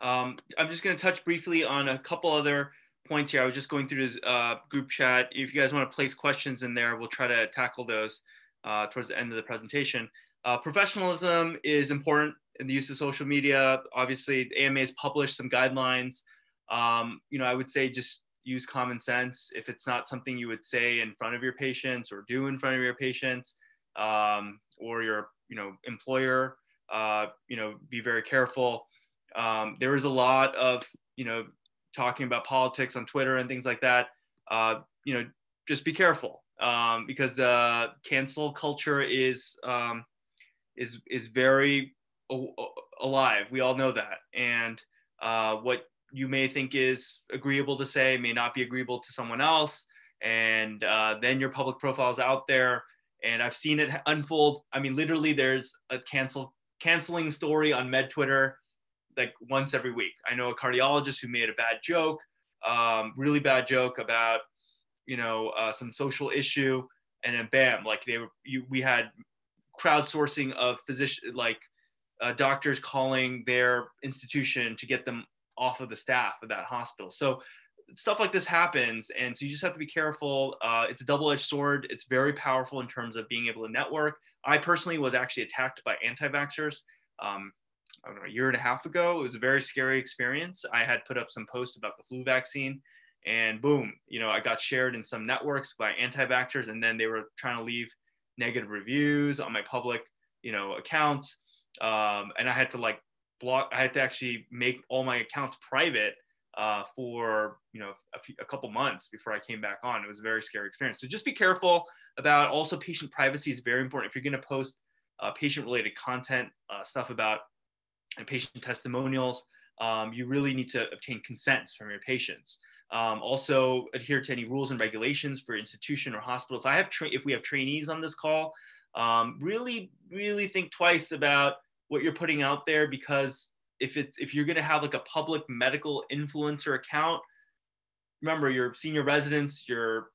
Um, I'm just going to touch briefly on a couple other points here. I was just going through the uh, group chat. If you guys want to place questions in there, we'll try to tackle those uh, towards the end of the presentation. Uh, professionalism is important in the use of social media. Obviously, AMA has published some guidelines. Um, you know, I would say just use common sense. If it's not something you would say in front of your patients or do in front of your patients um, or your, you know, employer, uh, you know, be very careful. Um, there is a lot of, you know, talking about politics on Twitter and things like that. Uh, you know, just be careful um, because uh, cancel culture is um, is is very alive. We all know that, and uh, what you may think is agreeable to say may not be agreeable to someone else, and uh, then your public profile is out there. And I've seen it unfold. I mean, literally, there's a cancel canceling story on Med Twitter like once every week. I know a cardiologist who made a bad joke, um, really bad joke about you know uh, some social issue and then bam like they were you, we had crowdsourcing of physician like uh, doctors calling their institution to get them off of the staff of that hospital. So stuff like this happens and so you just have to be careful. Uh, it's a double-edged sword. It's very powerful in terms of being able to network. I personally was actually attacked by anti-vaxxers um, I don't know, a year and a half ago. It was a very scary experience. I had put up some posts about the flu vaccine and boom, you know, I got shared in some networks by anti-vaxxers, and then they were trying to leave negative reviews on my public, you know, accounts, um, and I had to like block. I had to actually make all my accounts private uh, for you know a, few, a couple months before I came back on. It was a very scary experience. So just be careful about also patient privacy is very important. If you're going to post uh, patient-related content, uh, stuff about patient testimonials, um, you really need to obtain consents from your patients. Um, also adhere to any rules and regulations for institution or hospital. If I have tra- if we have trainees on this call, um, really really think twice about what you're putting out there because if it's if you're going to have like a public medical influencer account, remember your senior residents, your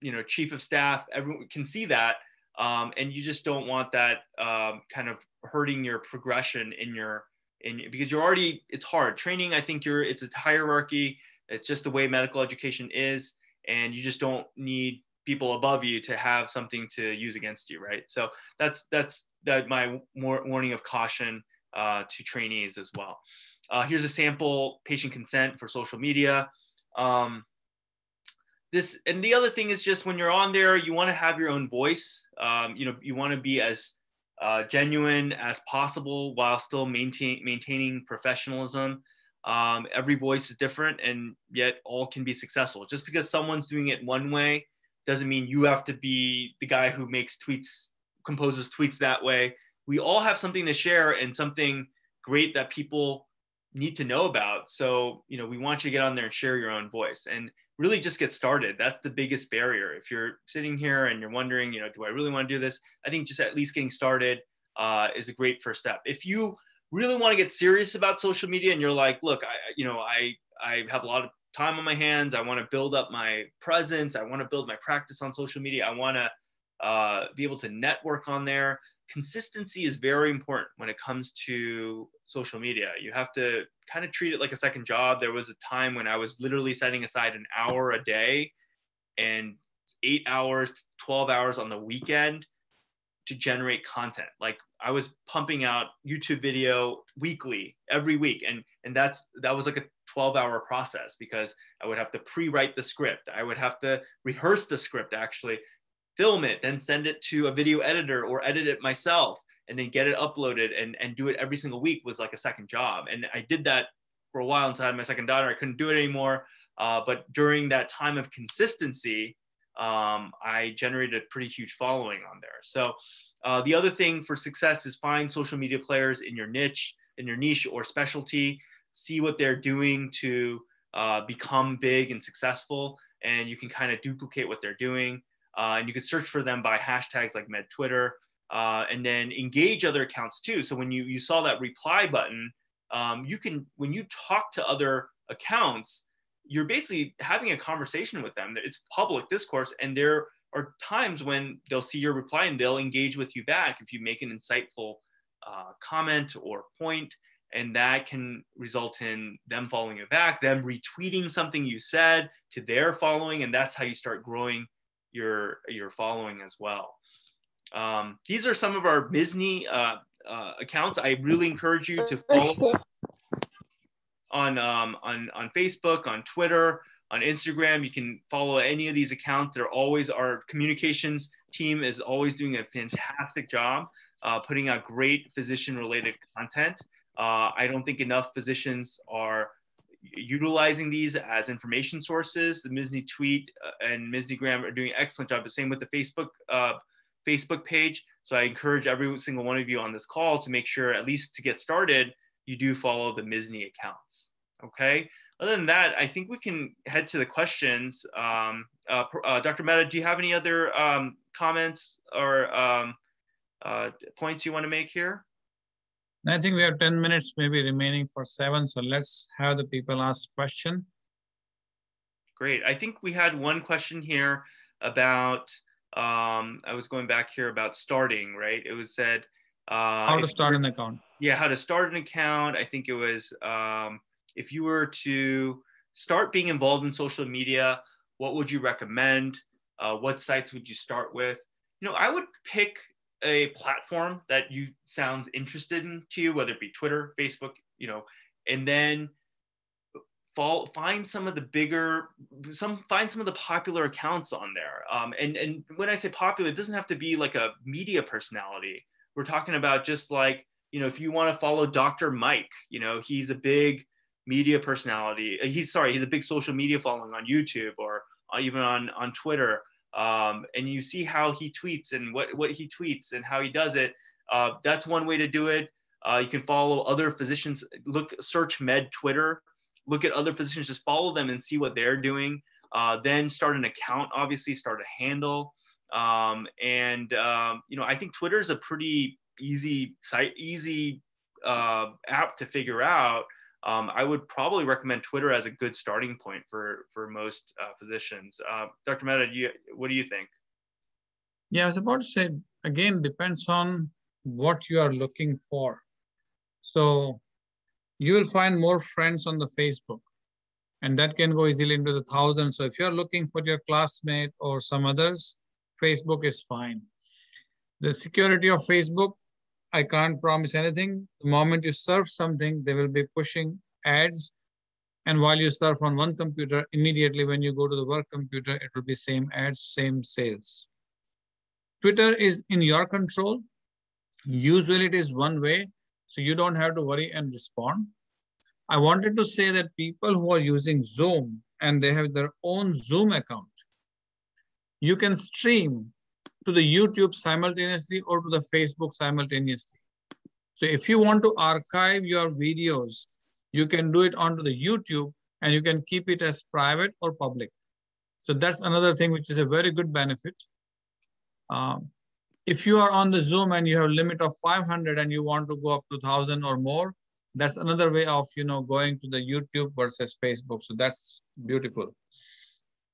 you know chief of staff, everyone can see that. Um, and you just don't want that um, kind of hurting your progression in your in because you're already it's hard training i think you're it's a hierarchy it's just the way medical education is, and you just don't need people above you to have something to use against you, right? So that's that's that my warning of caution uh, to trainees as well. Uh, here's a sample patient consent for social media. Um, this and the other thing is just when you're on there, you want to have your own voice. Um, you know, you want to be as uh, genuine as possible while still maintain, maintaining professionalism. Um, every voice is different, and yet all can be successful. Just because someone's doing it one way doesn't mean you have to be the guy who makes tweets, composes tweets that way. We all have something to share and something great that people need to know about. So, you know, we want you to get on there and share your own voice and really just get started. That's the biggest barrier. If you're sitting here and you're wondering, you know, do I really want to do this? I think just at least getting started uh, is a great first step. If you really want to get serious about social media and you're like, look, I, you know, I, I have a lot of time on my hands. I want to build up my presence. I want to build my practice on social media. I want to uh, be able to network on there. Consistency is very important when it comes to social media. You have to kind of treat it like a second job. There was a time when I was literally setting aside an hour a day and eight hours, 12 hours on the weekend to generate content. Like I was pumping out YouTube video weekly, every week, and and that's that was like a 12 hour process because I would have to pre-write the script. I would have to rehearse the script actually film it, then send it to a video editor or edit it myself and then get it uploaded and, and do it every single week was like a second job. And I did that for a while until I had my second daughter. I couldn't do it anymore. Uh, but during that time of consistency, um, I generated a pretty huge following on there. So uh, the other thing for success is find social media players in your niche, in your niche or specialty, see what they're doing to uh, become big and successful, and you can kind of duplicate what they're doing. Uh, and you can search for them by hashtags like MedTwitter, uh, and then engage other accounts too. So when you you saw that reply button, um, you can when you talk to other accounts, you're basically having a conversation with them. It's public discourse, and there are times when they'll see your reply and they'll engage with you back if you make an insightful uh, comment or point, and that can result in them following you back, them retweeting something you said to their following, and that's how you start growing your your following as well. Um, these are some of our MSSNY uh, uh, accounts. I really encourage you to follow on um, on on Facebook, on Twitter, on Instagram. You can follow any of these accounts. They're always our communications team is always doing a fantastic job uh, putting out great physician-related content. Uh, I don't think enough physicians are utilizing these as information sources. The MSSNY tweet uh, and mssnygram are doing an excellent job. The same with the Facebook uh, Facebook page. So I encourage every single one of you on this call to make sure, at least to get started, you do follow the MSSNY accounts. Okay. Other than that, I think we can head to the questions. Um, uh, uh, Dr. Mehta, do you have any other um, comments or um, uh, points you want to make here? I think we have 10 minutes maybe remaining for seven. So let's have the people ask question. Great. I think we had one question here about um, I was going back here about starting, right? It was said uh, how to start an account. Yeah, how to start an account. I think it was um, if you were to start being involved in social media, what would you recommend? Uh, what sites would you start with? You know, I would pick a platform that you sounds interested in to you, whether it be Twitter, Facebook, you know, and then find some of the bigger, some find some of the popular accounts on there. Um, and and when I say popular, it doesn't have to be like a media personality. We're talking about just like you know, if you want to follow Dr. Mike, you know, he's a big media personality. He's sorry, he's a big social media following on YouTube or even on on Twitter. Um, and you see how he tweets and what what he tweets and how he does it. Uh, that's one way to do it. Uh, you can follow other physicians. Look, search Med Twitter look at other physicians, just follow them and see what they're doing. Uh, then start an account, obviously, start a handle. Um, and, um, you know, I think Twitter is a pretty easy site, easy uh, app to figure out. Um, I would probably recommend Twitter as a good starting point for, for most uh, physicians. Uh, Dr. Mehta, you, what do you think? Yeah, I was about to say, again, depends on what you are looking for. So you will find more friends on the Facebook. And that can go easily into the thousands. So if you're looking for your classmate or some others, Facebook is fine. The security of Facebook, I can't promise anything. The moment you surf something, they will be pushing ads. And while you surf on one computer, immediately when you go to the work computer, it will be same ads, same sales. Twitter is in your control. Usually it is one way. So you don't have to worry and respond. I wanted to say that people who are using Zoom and they have their own Zoom account, you can stream to the YouTube simultaneously or to the Facebook simultaneously. So if you want to archive your videos, you can do it onto the YouTube and you can keep it as private or public. So that's another thing which is a very good benefit. Um, if you are on the Zoom and you have a limit of 500 and you want to go up to 1000 or more, that's another way of, you know, going to the YouTube versus Facebook. So that's beautiful.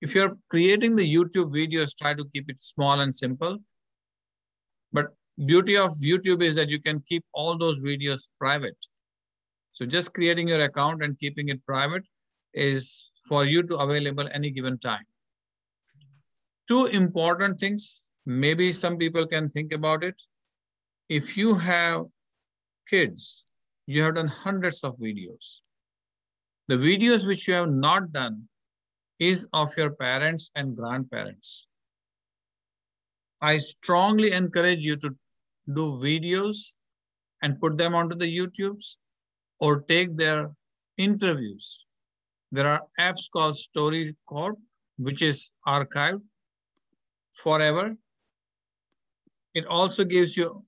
If you're creating the YouTube videos, try to keep it small and simple. But beauty of YouTube is that you can keep all those videos private. So just creating your account and keeping it private is for you to available any given time. Two important things maybe some people can think about it. If you have kids, you have done hundreds of videos. The videos which you have not done is of your parents and grandparents. I strongly encourage you to do videos and put them onto the YouTubes or take their interviews. There are apps called Story Corp, which is archived forever. It also gives you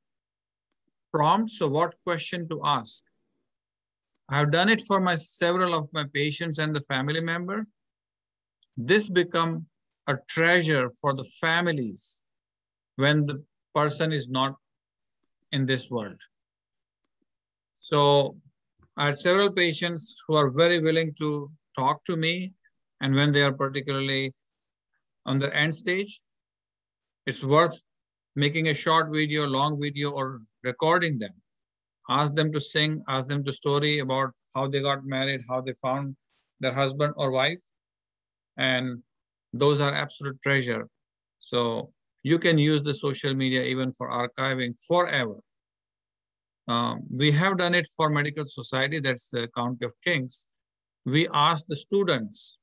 prompts of what question to ask. I have done it for my several of my patients and the family member. This become a treasure for the families when the person is not in this world. So I had several patients who are very willing to talk to me. And when they are particularly on the end stage, it's worth making a short video, long video, or recording them. Ask them to sing, ask them to story about how they got married, how they found their husband or wife. And those are absolute treasure. So you can use the social media even for archiving forever. Um, we have done it for Medical Society, that's the County of Kings. We asked the students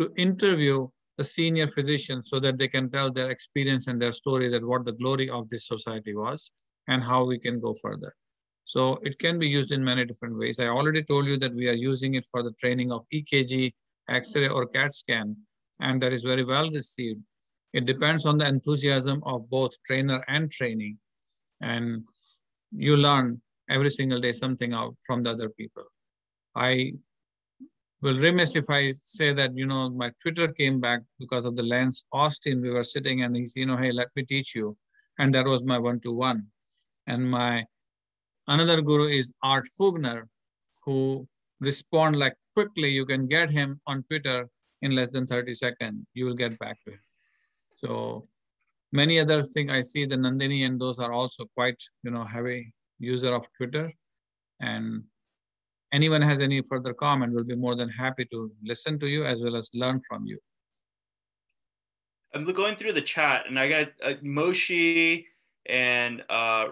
to interview the senior physicians so that they can tell their experience and their story that what the glory of this society was and how we can go further. So it can be used in many different ways. I already told you that we are using it for the training of EKG, X-ray or CAT scan, and that is very well received. It depends on the enthusiasm of both trainer and trainee. And you learn every single day something out from the other people. I will remiss if I say that, you know, my Twitter came back because of the Lance Austin. We were sitting and he's, you know, hey, let me teach you. And that was my one-to-one. -one. And my another guru is Art Fougner, who respond like quickly. You can get him on Twitter in less than 30 seconds. You will get back to him. So many other things I see the Nandini and those are also quite, you know, heavy user of Twitter. And anyone has any further comment, we'll be more than happy to listen to you as well as learn from you. I'm going through the chat and I got uh, Moshi and uh,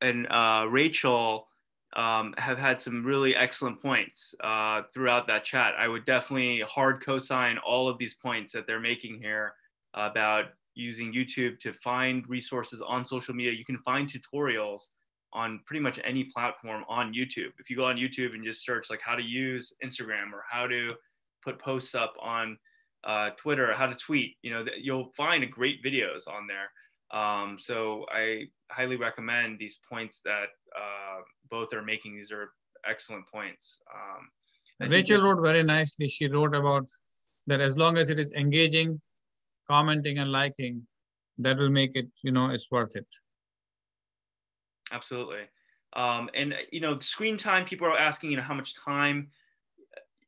and uh, Rachel um, have had some really excellent points uh, throughout that chat. I would definitely hard co-sign all of these points that they're making here about using YouTube to find resources on social media. You can find tutorials on pretty much any platform on YouTube. If you go on YouTube and just search like how to use Instagram or how to put posts up on uh, Twitter, or how to tweet, you know, you'll find great videos on there. Um, so I highly recommend these points that uh, both are making. These are excellent points. Um, Rachel wrote very nicely. She wrote about that as long as it is engaging, commenting and liking, that will make it, you know, it's worth it. Absolutely. Um, and, you know, screen time, people are asking, you know, how much time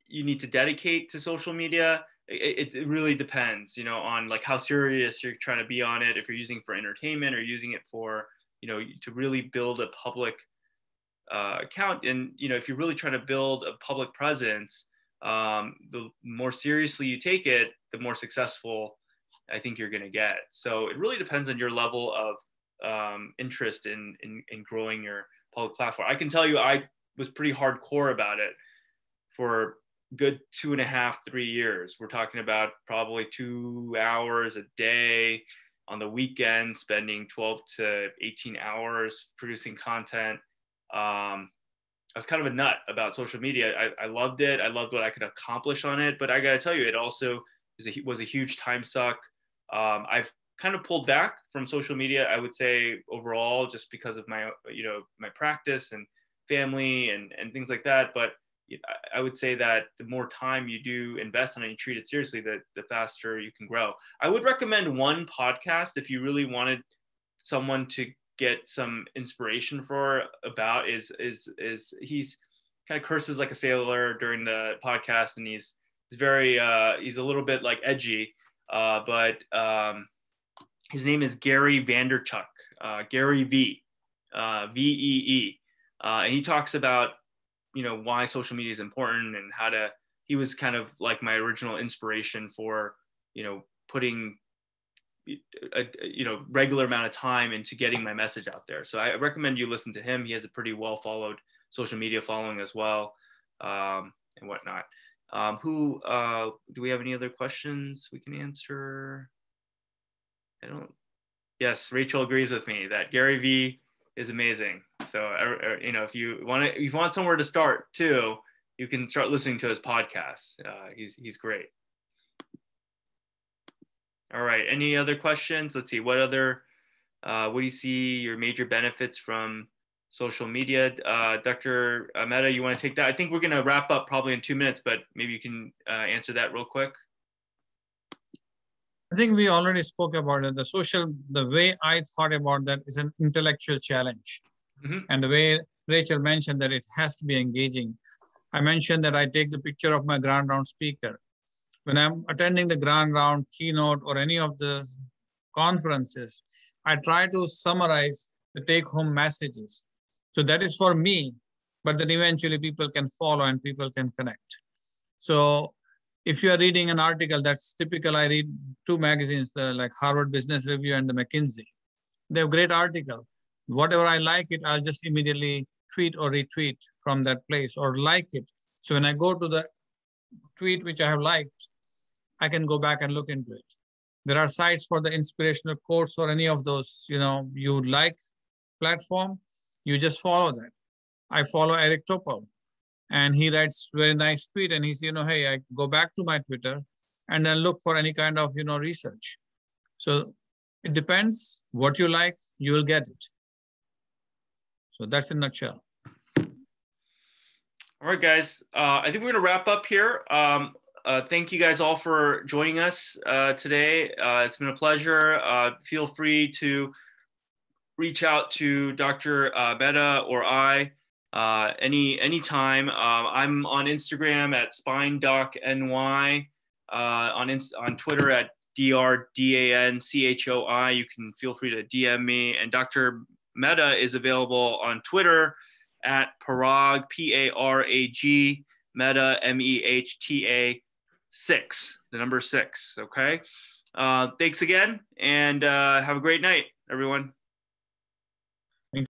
you need to dedicate to social media. It, it, really depends, you know, on like how serious you're trying to be on it. If you're using for entertainment or using it for, you know, to really build a public uh, account. And, you know, if you're really trying to build a public presence, um, the more seriously you take it, the more successful I think you're going to get. So it really depends on your level of um, interest in, in, in growing your public platform. I can tell you, I was pretty hardcore about it for good two and a half, three years. We're talking about probably two hours a day on the weekend, spending 12 to 18 hours producing content. Um, I was kind of a nut about social media. I, I loved it. I loved what I could accomplish on it. But I got to tell you, it also a, was a huge time suck. Um, I've kind of pulled back from social media. I would say overall, just because of my you know my practice and family and and things like that. But I would say that the more time you do invest in it and you treat it seriously, the, the faster you can grow. I would recommend one podcast if you really wanted someone to get some inspiration for about is is is he's kind of curses like a sailor during the podcast and he's he's very uh he's a little bit like edgy uh, but um, his name is Gary Vaynerchuk, uh, Gary V, uh, V E E, uh, and he talks about you know why social media is important and how to. He was kind of like my original inspiration for you know putting a, you know regular amount of time into getting my message out there. So I recommend you listen to him. He has a pretty well followed social media following as well, um, and whatnot. Um, who uh, do we have any other questions we can answer? I don't Yes, Rachel agrees with me that Gary Vee is amazing. So, you know, if you want to, if you want somewhere to start too, you can start listening to his podcast. Uh, he's he's great. All right. Any other questions? Let's see. What other? Uh, what do you see your major benefits from social media? Uh, Dr. Mehta, you want to take that? I think we're going to wrap up probably in two minutes, but maybe you can uh, answer that real quick. I think we already spoke about it. The social, the way I thought about that is an intellectual challenge. Mm-hmm. And the way Rachel mentioned that it has to be engaging. I mentioned that I take the picture of my grand round speaker. When I'm attending the grand round keynote or any of the conferences, I try to summarize the take home messages. So that is for me, but then eventually people can follow and people can connect. So if you are reading an article that's typical, I read two magazines, the, like Harvard Business Review and the McKinsey. They have great article. Whatever I like it, I'll just immediately tweet or retweet from that place or like it. So when I go to the tweet which I have liked, I can go back and look into it. There are sites for the inspirational quotes or any of those, you know, you like platform, you just follow that. I follow Eric Topol and he writes very nice tweet and he's you know hey i go back to my twitter and then look for any kind of you know research. So it depends what you like you will get it. So that's in a nutshell. All right guys. Uh, i think we're going to wrap up here. Um, uh, thank you guys all for joining us uh, today. Uh, it's been a pleasure. Uh, feel free to reach out to dr uh, or i uh, any anytime. Uh, I'm on Instagram at SpineDocNY, uh, on on Twitter at drdanchoi. You can feel free to DM me. And Dr. Mehta is available on Twitter at Parag P A R A G Mehta M E H T A six, the number six. Okay. Uh, thanks again, and uh, have a great night, everyone.